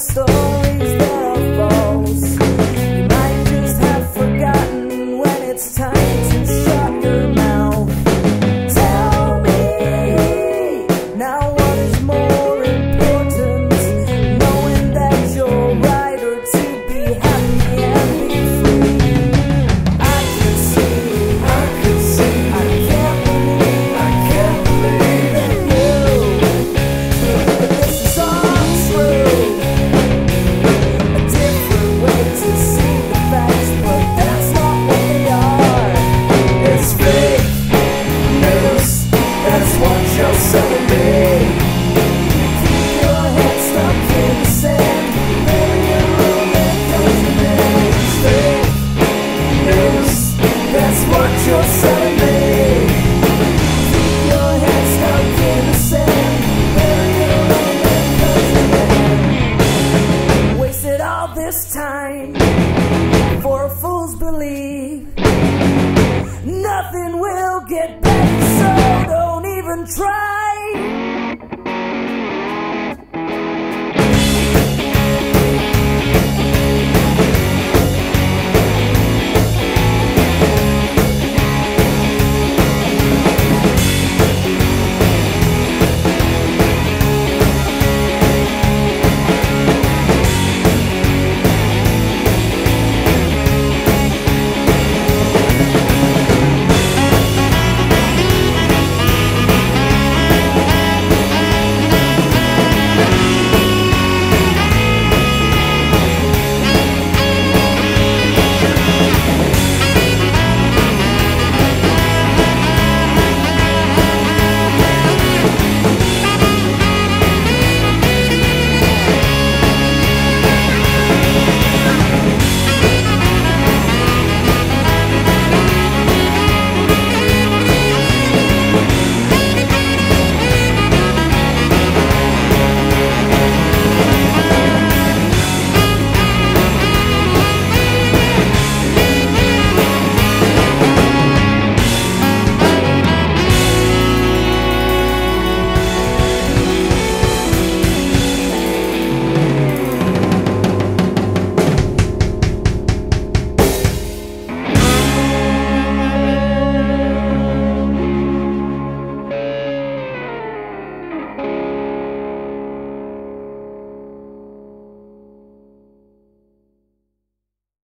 story get back, so don't even try.